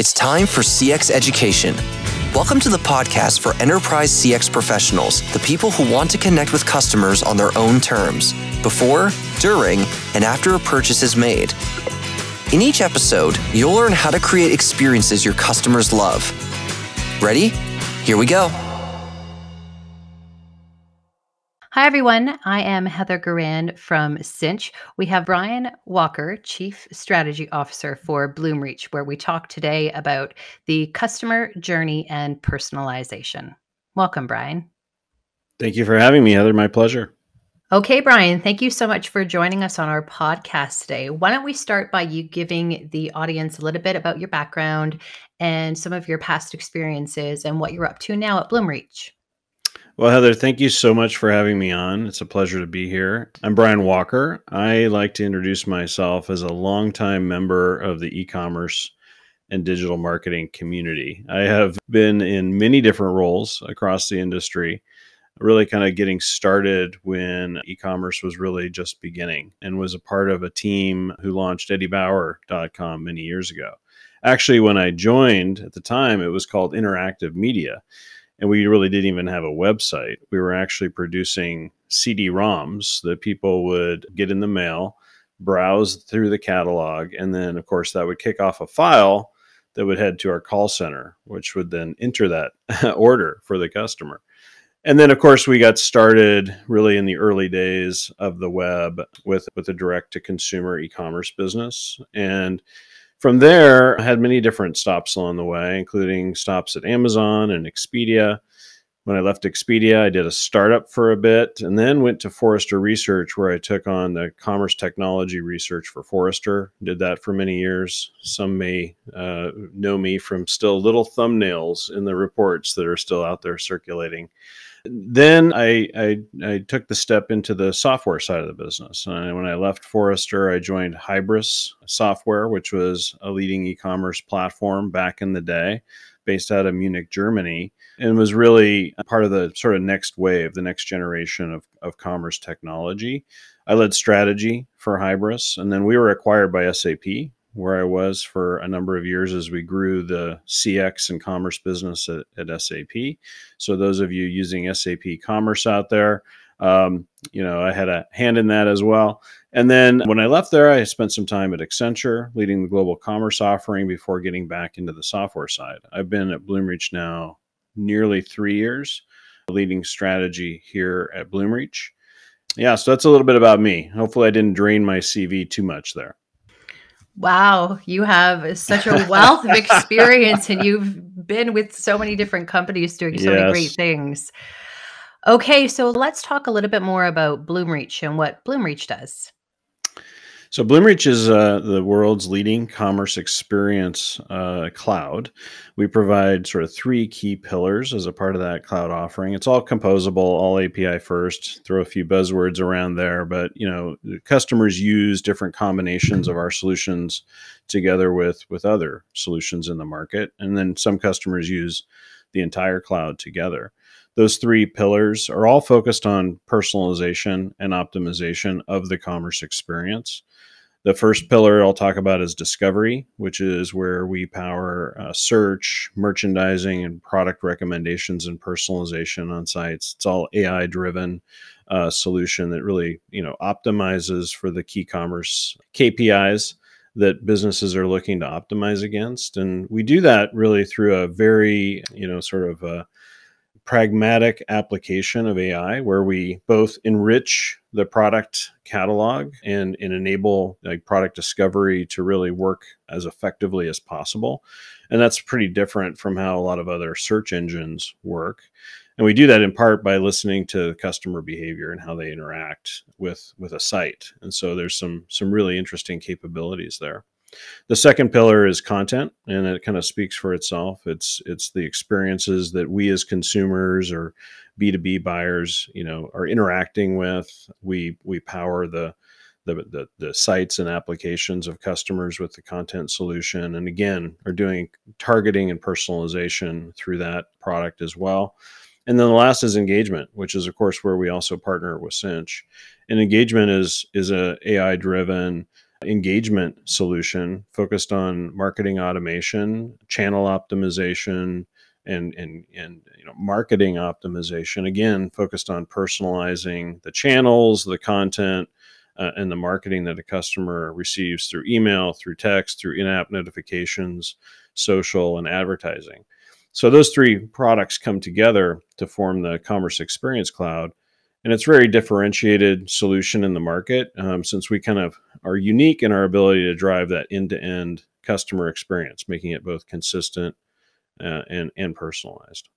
It's time for CX education. Welcome to the podcast for enterprise CX professionals, the people who want to connect with customers on their own terms, before, during, and after a purchase is made. In each episode, you'll learn how to create experiences your customers love. Ready? Here we go. Hi, everyone. I am Heather Garand from Sinch. We have Brian Walker, Chief Strategy Officer for Bloomreach, where we talk today about the customer journey and personalization. Welcome, Brian. Thank you for having me, Heather. My pleasure. Okay, Brian, thank you so much for joining us on our podcast today. Why don't we start by you giving the audience a little bit about your background and some of your past experiences and what you're up to now at Bloomreach? Well, Heather, thank you so much for having me on. It's a pleasure to be here. I'm Brian Walker. I like to introduce myself as a longtime member of the e commerce and digital marketing community. I have been in many different roles across the industry, really kind of getting started when e commerce was really just beginning and was a part of a team who launched EddieBauer.com many years ago. Actually, when I joined at the time, it was called Interactive Media and we really didn't even have a website. We were actually producing CD-ROMs that people would get in the mail, browse through the catalog, and then, of course, that would kick off a file that would head to our call center, which would then enter that order for the customer. And then, of course, we got started really in the early days of the web with with a direct to consumer e-commerce business, and from there, I had many different stops along the way, including stops at Amazon and Expedia. When I left Expedia, I did a startup for a bit and then went to Forrester Research, where I took on the commerce technology research for Forrester. Did that for many years. Some may uh, know me from still little thumbnails in the reports that are still out there circulating. Then I, I, I took the step into the software side of the business. And when I left Forrester, I joined Hybris Software, which was a leading e-commerce platform back in the day, based out of Munich, Germany, and was really part of the sort of next wave, the next generation of, of commerce technology. I led strategy for Hybris, and then we were acquired by SAP, where I was for a number of years as we grew the CX and commerce business at, at SAP. So those of you using SAP Commerce out there, um, you know, I had a hand in that as well. And then when I left there, I spent some time at Accenture leading the global commerce offering before getting back into the software side. I've been at Bloomreach now nearly three years, leading strategy here at Bloomreach. Yeah, so that's a little bit about me. Hopefully, I didn't drain my CV too much there. Wow, you have such a wealth of experience and you've been with so many different companies doing so yes. many great things. Okay, so let's talk a little bit more about Bloomreach and what Bloomreach does. So Bloomreach is uh, the world's leading commerce experience uh, cloud. We provide sort of three key pillars as a part of that cloud offering. It's all composable, all API first. Throw a few buzzwords around there, but you know, customers use different combinations of our solutions together with with other solutions in the market, and then some customers use the entire cloud together those three pillars are all focused on personalization and optimization of the commerce experience. The first pillar I'll talk about is discovery, which is where we power uh, search, merchandising, and product recommendations and personalization on sites. It's all AI driven uh, solution that really you know optimizes for the key commerce KPIs that businesses are looking to optimize against, and we do that really through a very you know sort of a pragmatic application of AI where we both enrich the product catalog and, and enable like product discovery to really work as effectively as possible. And that's pretty different from how a lot of other search engines work. And we do that in part by listening to customer behavior and how they interact with with a site. And so there's some some really interesting capabilities there. The second pillar is content, and it kind of speaks for itself. It's it's the experiences that we as consumers or B2B buyers, you know, are interacting with. We we power the the, the, the, sites and applications of customers with the content solution. And again, are doing targeting and personalization through that product as well. And then the last is engagement, which is of course where we also partner with Sinch. And engagement is is a AI driven engagement solution focused on marketing automation, channel optimization, and and and you know marketing optimization. Again focused on personalizing the channels the content uh, and the marketing that a customer receives through email through text through in-app notifications social and advertising. So those three products come together to form the commerce experience cloud and it's very differentiated solution in the market um, since we kind of are unique in our ability to drive that end-to-end customer experience making it both consistent uh, and and personalized.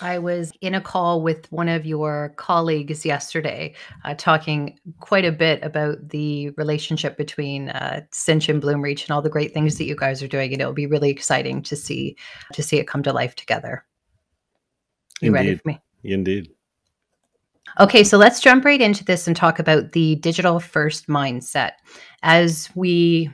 I was in a call with one of your colleagues yesterday, uh, talking quite a bit about the relationship between uh, Sinch and Bloomreach and all the great things that you guys are doing, and it'll be really exciting to see to see it come to life together. You Indeed. ready for me? Indeed. Okay, so let's jump right into this and talk about the digital first mindset. As we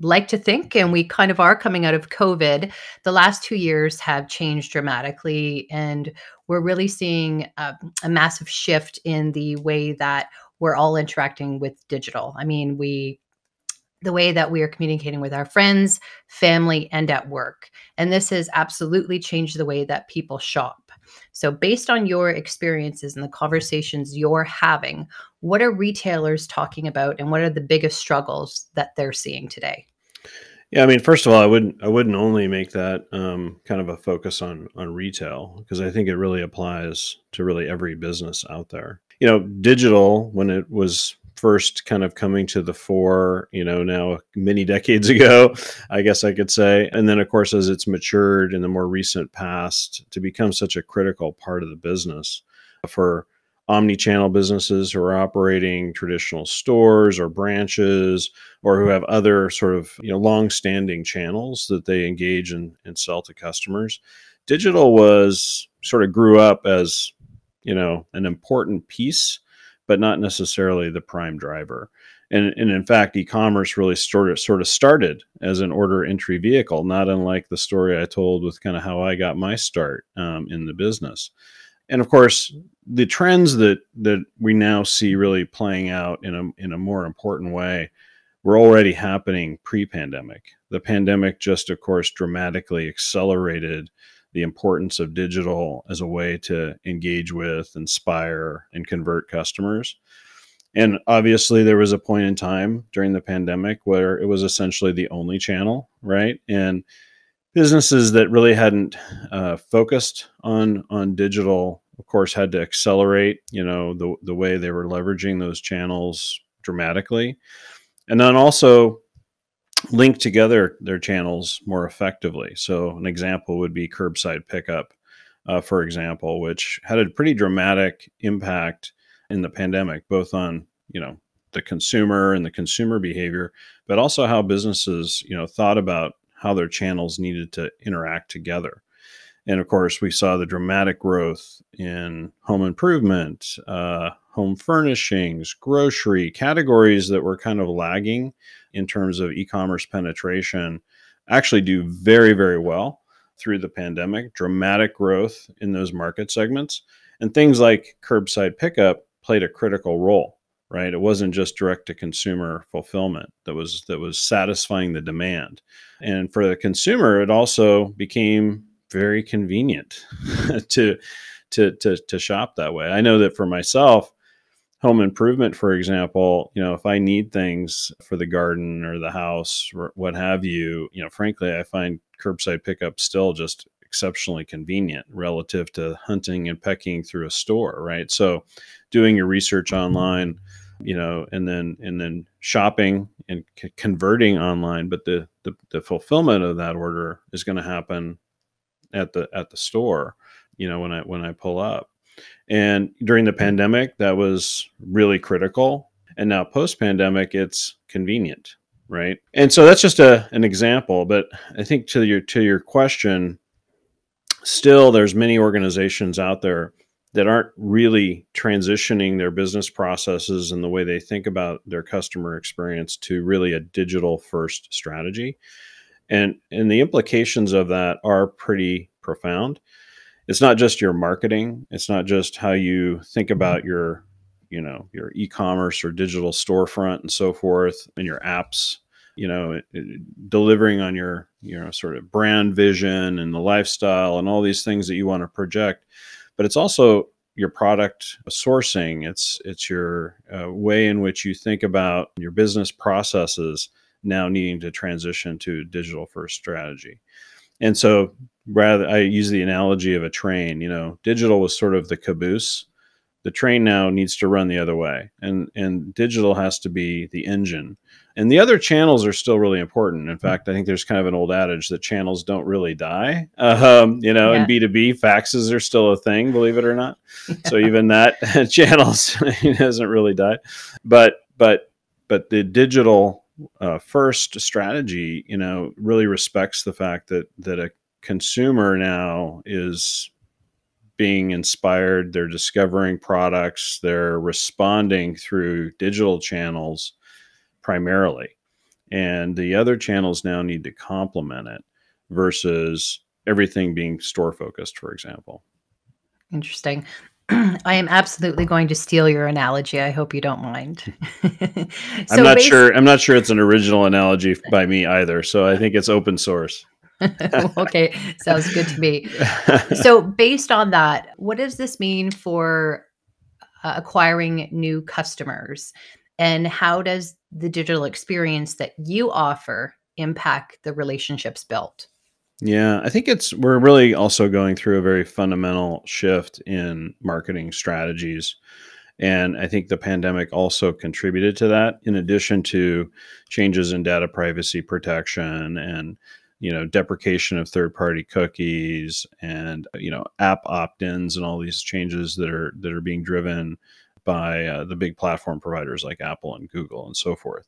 like to think, and we kind of are coming out of COVID, the last two years have changed dramatically. And we're really seeing a, a, massive shift in the way that we're all interacting with digital. I mean, we, the way that we are communicating with our friends, family, and at work. And this has absolutely changed the way that people shop. So, based on your experiences and the conversations you're having, what are retailers talking about and what are the biggest struggles that they're seeing today? Yeah, I mean, first of all, I wouldn't I wouldn't only make that um, kind of a focus on on retail because I think it really applies to really every business out there. You know, digital when it was first kind of coming to the fore, you know, now many decades ago, I guess I could say, and then of course as it's matured in the more recent past to become such a critical part of the business for omni-channel businesses who are operating traditional stores or branches or who have other sort of you know long-standing channels that they engage in and sell to customers digital was sort of grew up as you know an important piece but not necessarily the prime driver. And, and in fact e-commerce really sort of sort of started as an order entry vehicle not unlike the story i told with kind of how i got my start um, in the business. And of course the trends that that we now see really playing out in a in a more important way were already happening pre-pandemic. The pandemic just of course dramatically accelerated the importance of digital as a way to engage with inspire and convert customers. And obviously there was a point in time during the pandemic where it was essentially the only channel right? And businesses that really hadn't uh, focused on on digital of course had to accelerate you know the, the way they were leveraging those channels dramatically. And then also link together their channels more effectively so an example would be curbside pickup uh, for example which had a pretty dramatic impact in the pandemic both on you know the consumer and the consumer behavior but also how businesses you know thought about how their channels needed to interact together. And of course, we saw the dramatic growth in home improvement, uh, home furnishings, grocery categories that were kind of lagging in terms of e commerce penetration actually do very, very well through the pandemic. Dramatic growth in those market segments. And things like curbside pickup played a critical role right? It wasn't just direct to consumer fulfillment that was that was satisfying the demand. And for the consumer, it also became very convenient to, to to to shop that way. I know that for myself, home improvement, for example, you know, if I need things for the garden or the house or what have you, you know, frankly, I find curbside pickup still just exceptionally convenient relative to hunting and pecking through a store, right? So, doing your research online you know, and then and then shopping and c- converting online. But the, the the fulfillment of that order is going to happen at the at the store. You know, when I when I pull up. And during the pandemic, that was really critical. And now post pandemic, it's convenient, right? And so that's just a an example. But I think to your to your question, still there's many organizations out there that aren't really transitioning their business processes and the way they think about their customer experience to really a digital first strategy. And and the implications of that are pretty profound. It's not just your marketing, it's not just how you think about your you know your e-commerce or digital storefront and so forth and your apps you know it, it, delivering on your you know sort of brand vision and the lifestyle and all these things that you want to project. But it's also your product sourcing. It's it's your uh, way in which you think about your business processes now needing to transition to digital first strategy. And so rather i use the analogy of a train you know digital was sort of the caboose. The train now needs to run the other way and and digital has to be the engine. And the other channels are still really important. In fact i think there's kind of an old adage that channels don't really die. Um, you know yeah. in b2b faxes are still a thing believe it or not. Yeah. so even that channels hasn't really died but but but the digital uh, first strategy you know really respects the fact that that a consumer now is being inspired, they're discovering products, they're responding through digital channels primarily. And the other channels now need to complement it versus everything being store focused, for example. Interesting. I am absolutely going to steal your analogy. I hope you don't mind. so I'm not sure. I'm not sure it's an original analogy by me either. So I think it's open source. okay, sounds good to me. So, based on that, what does this mean for uh, acquiring new customers? And how does the digital experience that you offer impact the relationships built? Yeah, I think it's we're really also going through a very fundamental shift in marketing strategies. And I think the pandemic also contributed to that, in addition to changes in data privacy protection and you know deprecation of third party cookies and you know app opt-ins and all these changes that are that are being driven by uh, the big platform providers like Apple and Google and so forth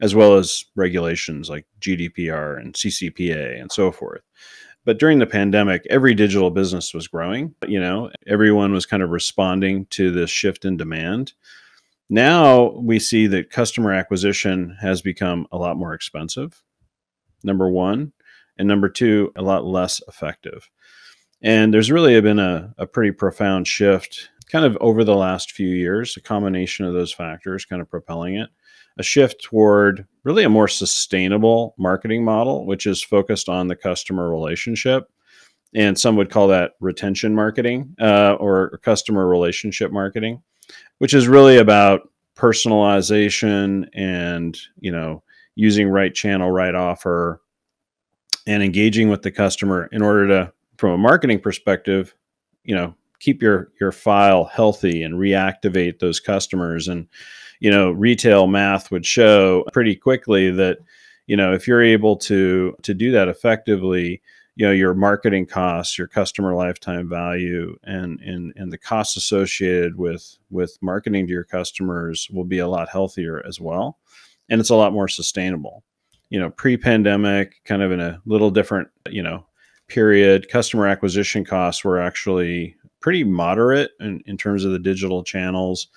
as well as regulations like GDPR and CCPA and so forth but during the pandemic every digital business was growing you know everyone was kind of responding to this shift in demand now we see that customer acquisition has become a lot more expensive number 1 and number two, a lot less effective. And there's really been a, a pretty profound shift kind of over the last few years, a combination of those factors kind of propelling it, a shift toward really a more sustainable marketing model, which is focused on the customer relationship. And some would call that retention marketing uh, or customer relationship marketing, which is really about personalization and, you know, using right channel, right offer, and engaging with the customer in order to from a marketing perspective you know keep your your file healthy and reactivate those customers. And you know retail math would show pretty quickly that you know if you're able to to do that effectively you know your marketing costs your customer lifetime value and and and the costs associated with with marketing to your customers will be a lot healthier as well. And it's a lot more sustainable. You know, pre-pandemic, kind of in a little different, you know, period, customer acquisition costs were actually pretty moderate in, in terms of the digital channels.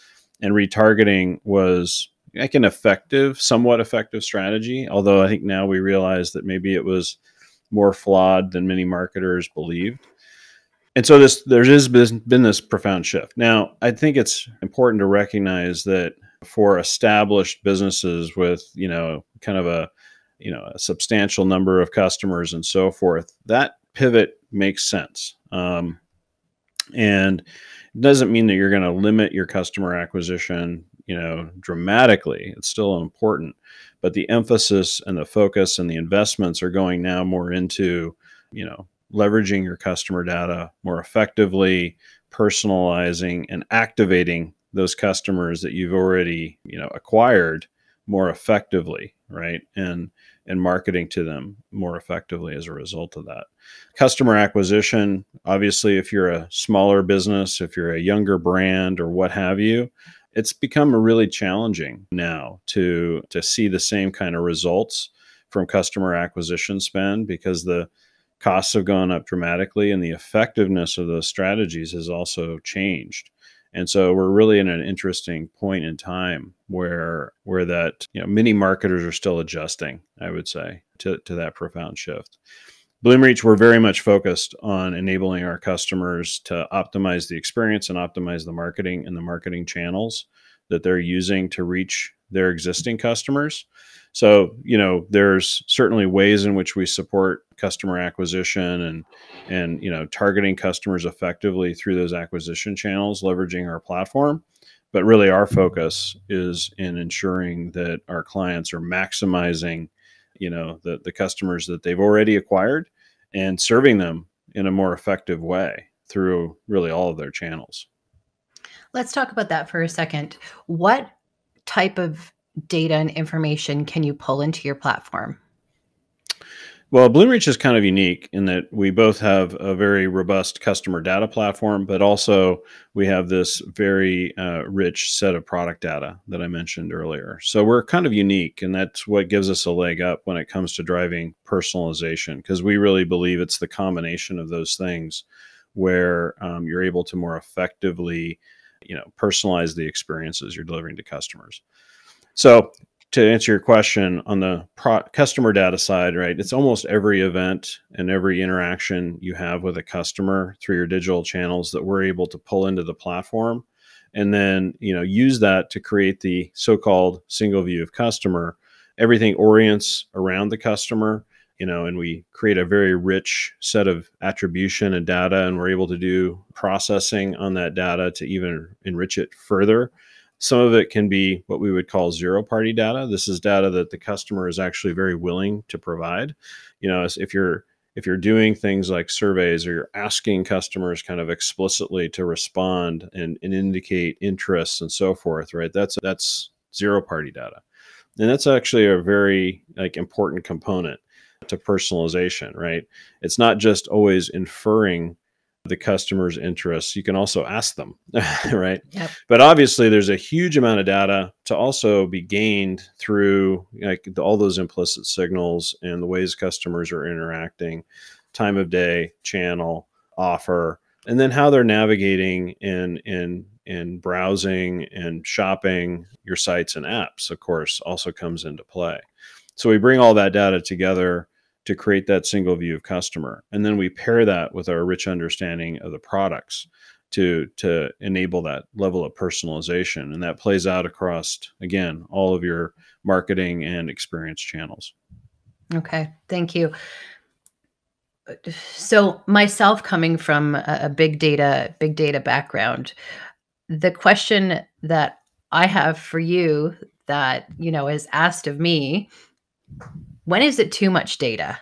And retargeting was like an effective, somewhat effective strategy. Although I think now we realize that maybe it was more flawed than many marketers believed. And so this there has been this profound shift. Now, I think it's important to recognize that for established businesses with, you know, kind of a you know a substantial number of customers and so forth that pivot makes sense um, and it doesn't mean that you're going to limit your customer acquisition you know dramatically. It's still important but the emphasis and the focus and the investments are going now more into you know leveraging your customer data more effectively personalizing and activating those customers that you've already you know acquired more effectively right? And and marketing to them more effectively as a result of that. Customer acquisition obviously if you're a smaller business if you're a younger brand or what have you it's become really challenging now to to see the same kind of results from customer acquisition spend because the costs have gone up dramatically and the effectiveness of those strategies has also changed and so we're really in an interesting point in time where where that you know many marketers are still adjusting, I would say, to, to that profound shift. Bloomreach, we're very much focused on enabling our customers to optimize the experience and optimize the marketing and the marketing channels that they're using to reach their existing customers. So, you know, there's certainly ways in which we support customer acquisition and and you know targeting customers effectively through those acquisition channels, leveraging our platform. But really, our focus is in ensuring that our clients are maximizing, you know, the the customers that they've already acquired and serving them in a more effective way through really all of their channels. Let's talk about that for a second. What type of data and information can you pull into your platform? Well, Bloomreach is kind of unique in that we both have a very robust customer data platform, but also we have this very uh, rich set of product data that I mentioned earlier. So we're kind of unique, and that's what gives us a leg up when it comes to driving personalization, because we really believe it's the combination of those things where um, you're able to more effectively, you know, personalize the experiences you're delivering to customers. So to answer your question on the customer data side, right? It's almost every event and every interaction you have with a customer through your digital channels that we're able to pull into the platform and then, you know, use that to create the so-called single view of customer. Everything orients around the customer, you know, and we create a very rich set of attribution and data and we're able to do processing on that data to even enrich it further some of it can be what we would call zero party data. This is data that the customer is actually very willing to provide. You know, if you're if you're doing things like surveys or you're asking customers kind of explicitly to respond and, and indicate interests and so forth, right? That's that's zero party data. And that's actually a very like important component to personalization, right? It's not just always inferring the customer's interests. You can also ask them, right? Yep. But obviously, there's a huge amount of data to also be gained through like the, all those implicit signals and the ways customers are interacting, time of day, channel, offer, and then how they're navigating in in in browsing and shopping your sites and apps. Of course, also comes into play. So we bring all that data together to create that single view of customer. And then we pair that with our rich understanding of the products to to enable that level of personalization. And that plays out across again all of your marketing and experience channels. Okay thank you. So myself coming from a big data big data background the question that i have for you that you know is asked of me when is it too much data?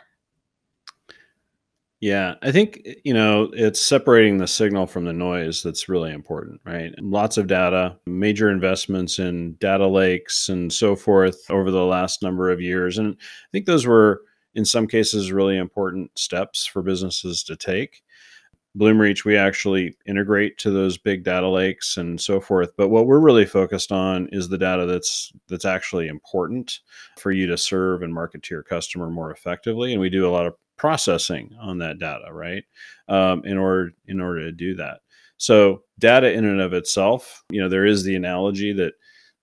Yeah, I think you know it's separating the signal from the noise that's really important, right? Lots of data, major investments in data lakes and so forth over the last number of years, and I think those were in some cases really important steps for businesses to take. Bloomreach, we actually integrate to those big data lakes and so forth. But what we're really focused on is the data that's that's actually important for you to serve and market to your customer more effectively. And we do a lot of processing on that data, right? Um, in order in order to do that. So data in and of itself, you know, there is the analogy that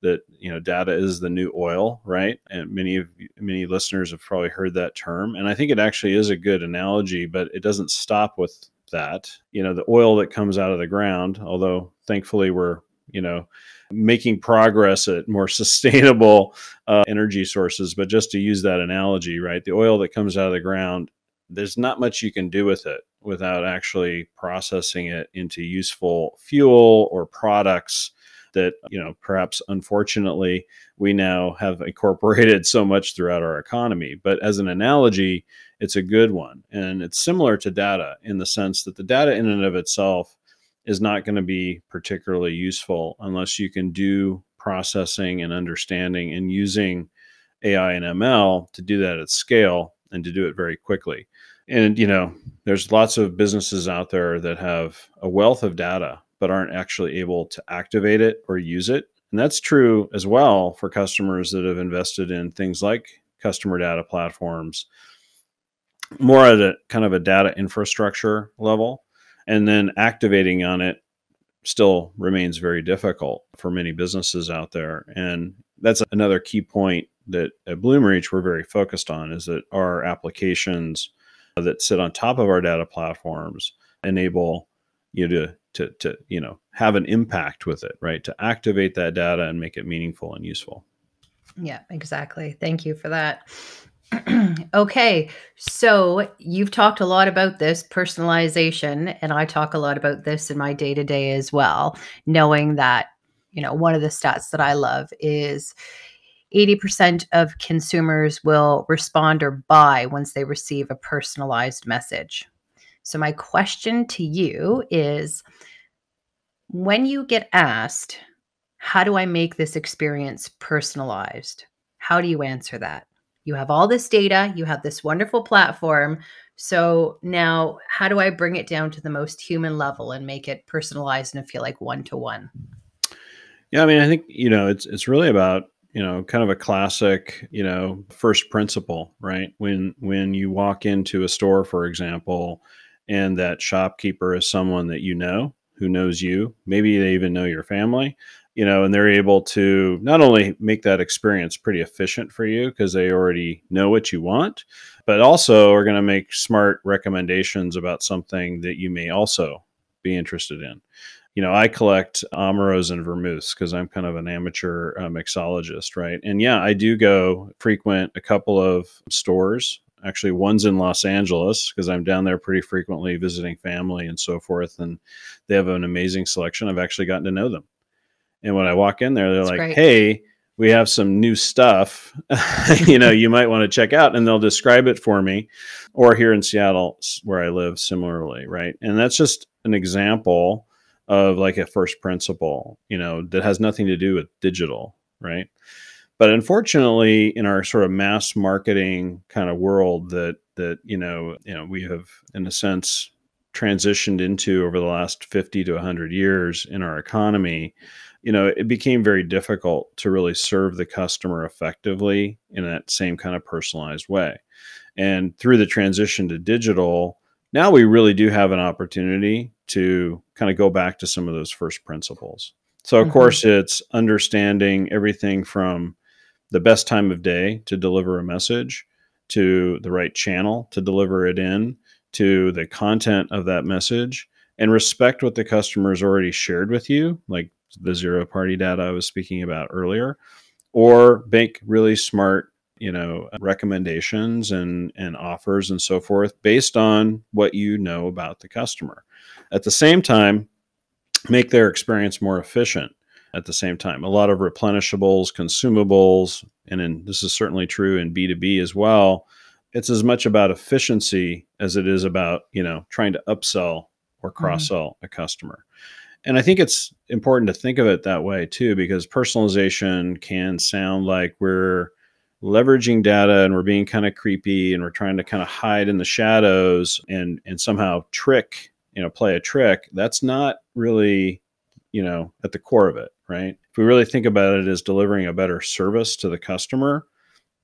that you know data is the new oil, right? And many of many listeners have probably heard that term, and I think it actually is a good analogy, but it doesn't stop with that. You know, the oil that comes out of the ground, although thankfully we're, you know, making progress at more sustainable uh, energy sources. But just to use that analogy, right, the oil that comes out of the ground, there's not much you can do with it without actually processing it into useful fuel or products that you know perhaps unfortunately we now have incorporated so much throughout our economy but as an analogy it's a good one. And it's similar to data in the sense that the data in and of itself is not going to be particularly useful unless you can do processing and understanding and using AI and ML to do that at scale and to do it very quickly. And you know, there's lots of businesses out there that have a wealth of data but aren't actually able to activate it or use it. And that's true as well for customers that have invested in things like customer data platforms more at a kind of a data infrastructure level and then activating on it still remains very difficult for many businesses out there and that's another key point that at bloomreach we're very focused on is that our applications that sit on top of our data platforms enable you to to, to you know have an impact with it, right? To activate that data and make it meaningful and useful. Yeah, exactly. Thank you for that. okay, so you've talked a lot about this personalization, and I talk a lot about this in my day to day as well, knowing that, you know, one of the stats that I love is 80% of consumers will respond or buy once they receive a personalized message. So, my question to you is when you get asked, How do I make this experience personalized? How do you answer that? You have all this data, you have this wonderful platform. So now, how do I bring it down to the most human level and make it personalized and feel like one to one? Yeah, I mean, I think you know it's it's really about you know kind of a classic you know first principle, right? When when you walk into a store, for example, and that shopkeeper is someone that you know who knows you, maybe they even know your family, you know, and they're able to not only make that experience pretty efficient for you because they already know what you want, but also are going to make smart recommendations about something that you may also be interested in. You know, I collect Amaros and vermouths because I'm kind of an amateur uh, mixologist, right? And yeah, I do go frequent a couple of stores. Actually, one's in Los Angeles because I'm down there pretty frequently visiting family and so forth. And they have an amazing selection. I've actually gotten to know them and when I walk in there, they're That's like, great. "Hey, we have some new stuff. you know, you might want to check out." And they'll describe it for me. Or here in Seattle, where I live, similarly, right? And that's just an example of like a first principle, you know, that has nothing to do with digital, right? But unfortunately, in our sort of mass marketing kind of world that that you know, you know, we have in a sense transitioned into over the last 50 to 100 years in our economy you know, it became very difficult to really serve the customer effectively in that same kind of personalized way. And through the transition to digital, now we really do have an opportunity to kind of go back to some of those first principles. So, of mm-hmm. course, it's understanding everything from the best time of day to deliver a message to the right channel to deliver it in to the content of that message and respect what the customer has already shared with you like the zero party data I was speaking about earlier, or make really smart, you know, recommendations and and offers and so forth based on what you know about the customer. At the same time, make their experience more efficient at the same time. A lot of replenishables, consumables, and in, this is certainly true in B2B as well. It's as much about efficiency as it is about, you know, trying to upsell or cross sell mm-hmm. a customer and I think it's important to think of it that way too, because personalization can sound like we're leveraging data and we're being kind of creepy and we're trying to kind of hide in the shadows and and somehow trick, you know, play a trick. That's not really, you know, at the core of it, right? If we really think about it as delivering a better service to the customer,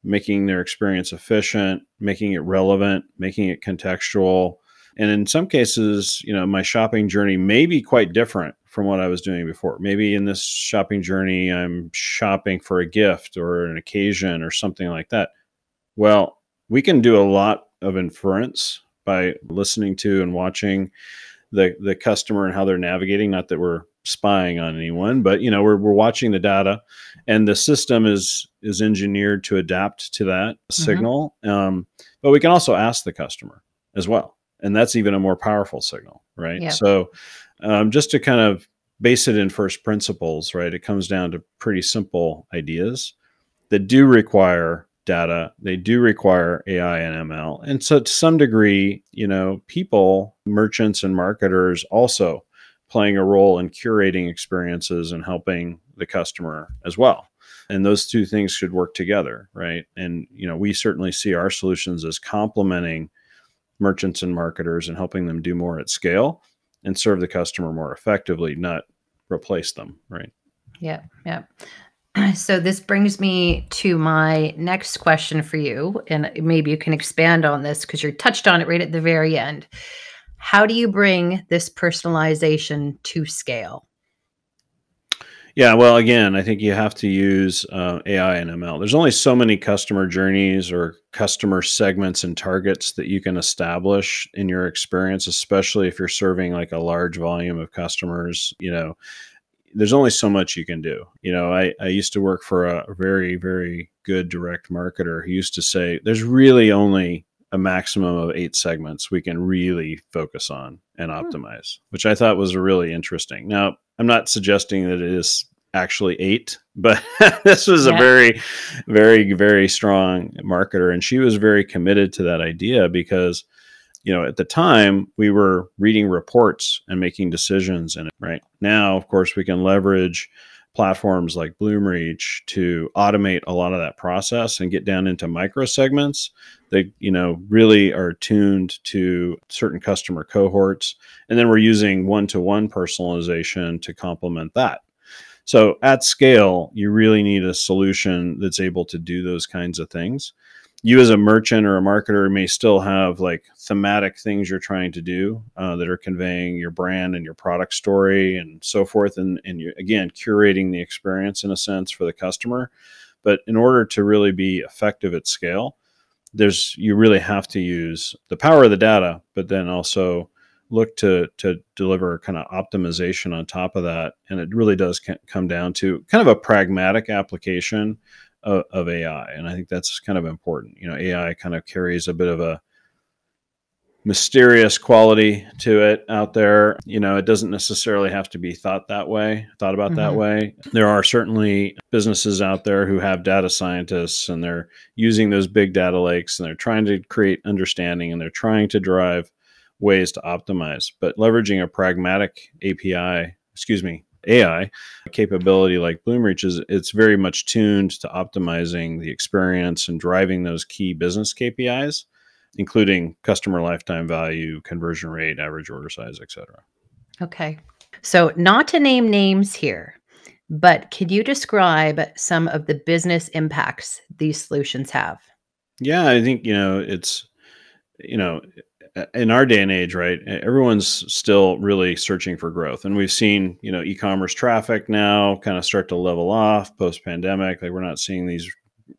making their experience efficient, making it relevant, making it contextual, and in some cases, you know, my shopping journey may be quite different from what I was doing before. Maybe in this shopping journey, I'm shopping for a gift or an occasion or something like that. Well, we can do a lot of inference by listening to and watching the the customer and how they're navigating. Not that we're spying on anyone, but you know, we're we're watching the data, and the system is is engineered to adapt to that mm-hmm. signal. Um, but we can also ask the customer as well and that's even a more powerful signal right? Yeah. so um, just to kind of base it in first principles right it comes down to pretty simple ideas that do require data they do require ai and ml and so to some degree you know people merchants and marketers also playing a role in curating experiences and helping the customer as well. And those two things should work together right? And you know we certainly see our solutions as complementing merchants and marketers and helping them do more at scale and serve the customer more effectively, not replace them. Right. Yeah. Yeah. So this brings me to my next question for you. And maybe you can expand on this because you touched on it right at the very end. How do you bring this personalization to scale? Yeah, well, again, I think you have to use uh, AI and ML. There's only so many customer journeys or customer segments and targets that you can establish in your experience, especially if you're serving like a large volume of customers. You know, there's only so much you can do. You know, I, I used to work for a very, very good direct marketer who used to say there's really only a maximum of eight segments we can really focus on and hmm. optimize, which I thought was really interesting. Now, I'm not suggesting that it is actually eight, but this was yeah. a very, very, very strong marketer. And she was very committed to that idea because, you know, at the time we were reading reports and making decisions. And right now, of course, we can leverage platforms like Bloomreach to automate a lot of that process and get down into micro segments that you know really are tuned to certain customer cohorts. And then we're using one-to-one personalization to complement that. So at scale you really need a solution that's able to do those kinds of things. You as a merchant or a marketer may still have like thematic things you're trying to do uh, that are conveying your brand and your product story and so forth. And, and you again curating the experience in a sense for the customer. But in order to really be effective at scale there's you really have to use the power of the data but then also look to to deliver kind of optimization on top of that and it really does come down to kind of a pragmatic application of, of AI. And I think that's kind of important. You know, AI kind of carries a bit of a mysterious quality to it out there. You know, it doesn't necessarily have to be thought that way, thought about mm-hmm. that way. There are certainly businesses out there who have data scientists and they're using those big data lakes and they're trying to create understanding and they're trying to drive ways to optimize. But leveraging a pragmatic API, excuse me, AI capability like Bloomreach is it's very much tuned to optimizing the experience and driving those key business KPIs, including customer lifetime value, conversion rate, average order size, etc. Okay. So not to name names here, but could you describe some of the business impacts these solutions have? Yeah, I think, you know, it's you know, in our day and age, right, everyone's still really searching for growth. And we've seen, you know, e-commerce traffic now kind of start to level off post pandemic. Like we're not seeing these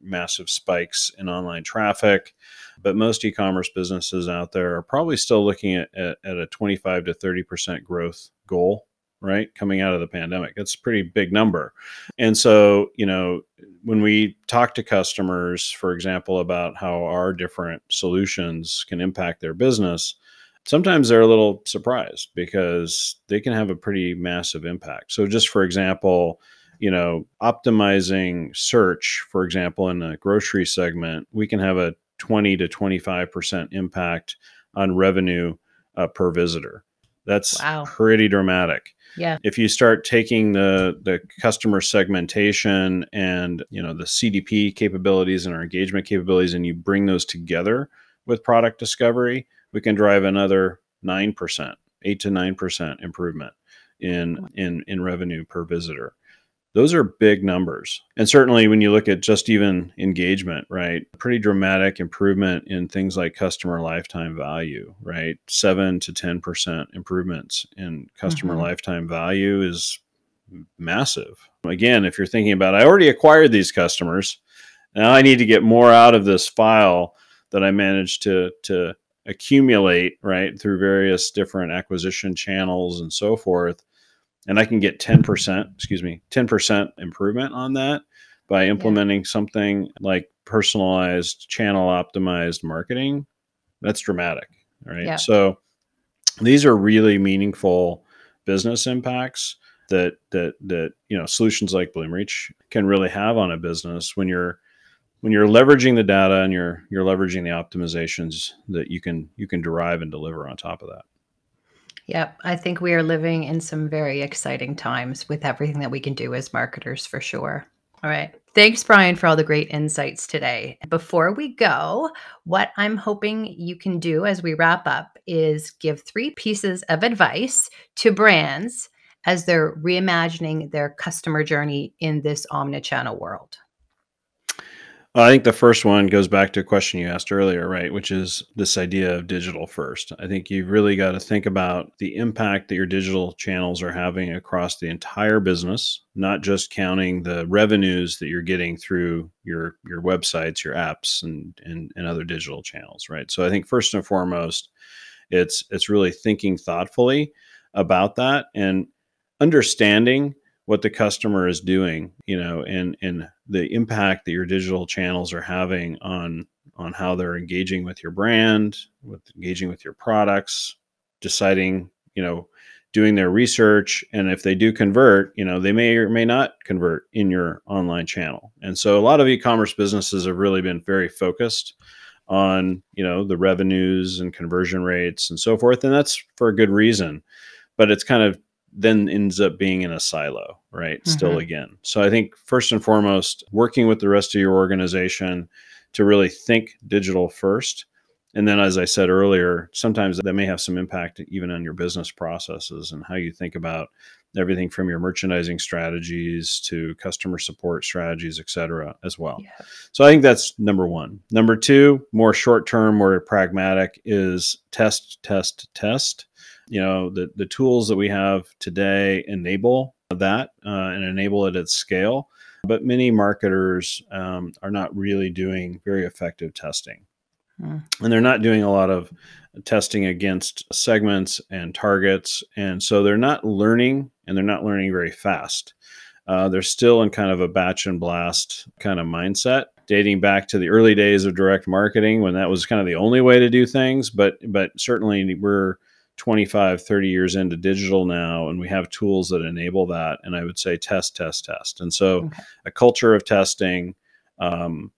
massive spikes in online traffic. But most e-commerce businesses out there are probably still looking at, at, at a 25 to 30% growth goal right coming out of the pandemic. That's a pretty big number. And so you know when we talk to customers for example about how our different solutions can impact their business sometimes they're a little surprised because they can have a pretty massive impact. So just for example you know optimizing search for example in the grocery segment we can have a 20 to 25% impact on revenue uh, per visitor that's wow. pretty dramatic yeah. If you start taking the the customer segmentation and you know the CDP capabilities and our engagement capabilities and you bring those together with product discovery, we can drive another 9%, 8 to 9% improvement in in in revenue per visitor those are big numbers. And certainly when you look at just even engagement, right? Pretty dramatic improvement in things like customer lifetime value, right? 7 to 10% improvements in customer mm-hmm. lifetime value is massive. Again, if you're thinking about I already acquired these customers, now I need to get more out of this file that I managed to to accumulate, right, through various different acquisition channels and so forth and I can get 10%, excuse me, 10% improvement on that by implementing yeah. something like personalized channel optimized marketing. That's dramatic, right? Yeah. So these are really meaningful business impacts that that that you know solutions like Bloomreach can really have on a business when you're when you're leveraging the data and you're you're leveraging the optimizations that you can you can derive and deliver on top of that. Yep. I think we are living in some very exciting times with everything that we can do as marketers for sure. All right. Thanks, Brian, for all the great insights today. Before we go, what I'm hoping you can do as we wrap up is give three pieces of advice to brands as they're reimagining their customer journey in this omnichannel world. I think the first one goes back to a question you asked earlier, right? Which is this idea of digital first. I think you've really got to think about the impact that your digital channels are having across the entire business, not just counting the revenues that you're getting through your your websites, your apps, and and, and other digital channels, right? So I think first and foremost, it's it's really thinking thoughtfully about that and understanding what the customer is doing, you know, and and the impact that your digital channels are having on on how they're engaging with your brand, with engaging with your products, deciding, you know, doing their research and if they do convert, you know, they may or may not convert in your online channel. And so a lot of e-commerce businesses have really been very focused on, you know, the revenues and conversion rates and so forth, and that's for a good reason. But it's kind of then ends up being in a silo, right? Mm-hmm. Still again. So I think first and foremost, working with the rest of your organization to really think digital first. And then, as I said earlier, sometimes that may have some impact even on your business processes and how you think about everything from your merchandising strategies to customer support strategies, et cetera, as well. Yeah. So I think that's number one. Number two, more short term, more pragmatic, is test, test, test you know the the tools that we have today enable that uh, and enable it at scale. But many marketers um, are not really doing very effective testing. Mm. and they're not doing a lot of testing against segments and targets. And so they're not learning and they're not learning very fast. Uh, they're still in kind of a batch and blast kind of mindset dating back to the early days of direct marketing when that was kind of the only way to do things. But but certainly we're 25 30 years into digital now and we have tools that enable that and i would say test test test. And so okay. a culture of testing um,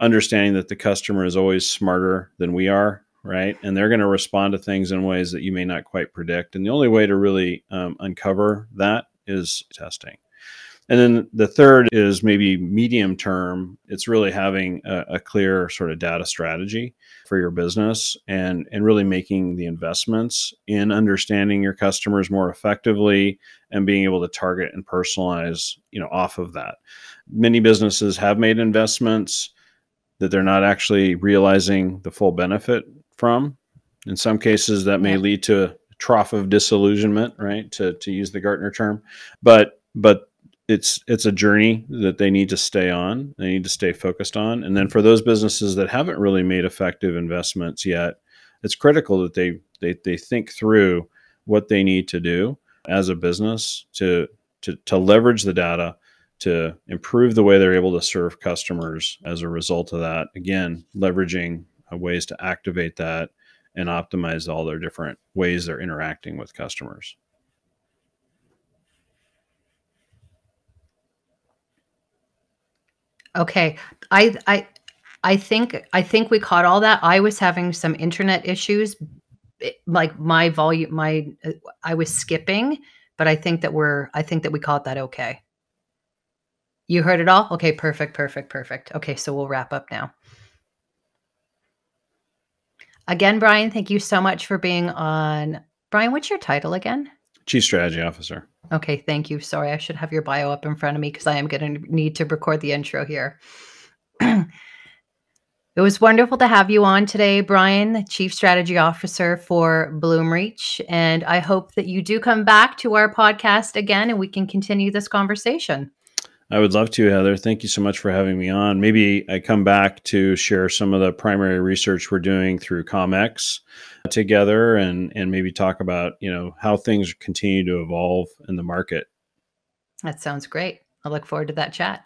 understanding that the customer is always smarter than we are right? And they're going to respond to things in ways that you may not quite predict. And the only way to really um, uncover that is testing and then the third is maybe medium term. It's really having a, a, clear sort of data strategy for your business and, and really making the investments in understanding your customers more effectively and being able to target and personalize, you know, off of that. Many businesses have made investments that they're not actually realizing the full benefit from. In some cases, that may lead to a trough of disillusionment, right? To, to use the Gartner term. But but it's it's a journey that they need to stay on they need to stay focused on. And then for those businesses that haven't really made effective investments yet it's critical that they they, they think through what they need to do as a business to to, to leverage the data to improve the way they're able to serve customers as a result of that. Again leveraging uh, ways to activate that and optimize all their different ways they're interacting with customers Okay. I I I think I think we caught all that. I was having some internet issues like my volume my uh, I was skipping, but I think that we're I think that we caught that okay. You heard it all? Okay, perfect, perfect, perfect. Okay, so we'll wrap up now. Again, Brian, thank you so much for being on. Brian, what's your title again? Chief Strategy Officer. Okay, thank you. Sorry, I should have your bio up in front of me because I am going to need to record the intro here. it was wonderful to have you on today, Brian, Chief Strategy Officer for Bloomreach. And I hope that you do come back to our podcast again and we can continue this conversation. I would love to, Heather. Thank you so much for having me on. Maybe I come back to share some of the primary research we're doing through ComEx together and and maybe talk about, you know, how things continue to evolve in the market. That sounds great. I look forward to that chat.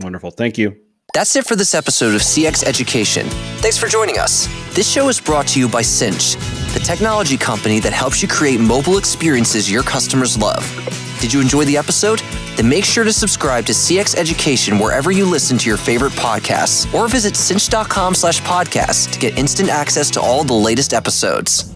Wonderful. Thank you. That's it for this episode of CX Education. Thanks for joining us. This show is brought to you by Sinch, the technology company that helps you create mobile experiences your customers love. Did you enjoy the episode? Then make sure to subscribe to CX Education wherever you listen to your favorite podcasts or visit sinch.com slash podcast to get instant access to all the latest episodes.